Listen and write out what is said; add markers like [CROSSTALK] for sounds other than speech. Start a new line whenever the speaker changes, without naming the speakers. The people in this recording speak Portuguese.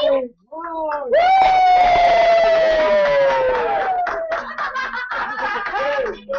Jesus! [LAUGHS]